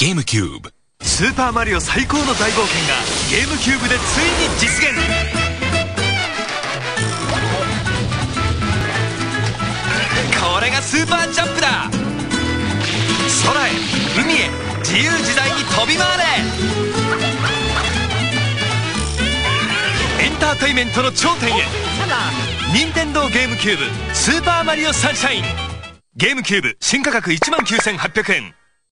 ゲームキューブスーパーマリオ最高の大冒険がゲームキューブでついに実現。これがスーパージャンプだ。空へ海へ自由自在に飛び回れ。エンターテイメントの頂点へ。任天堂ゲームキューブスーパーマリオサンシャイン。ゲームキューブ新価格1万9800円。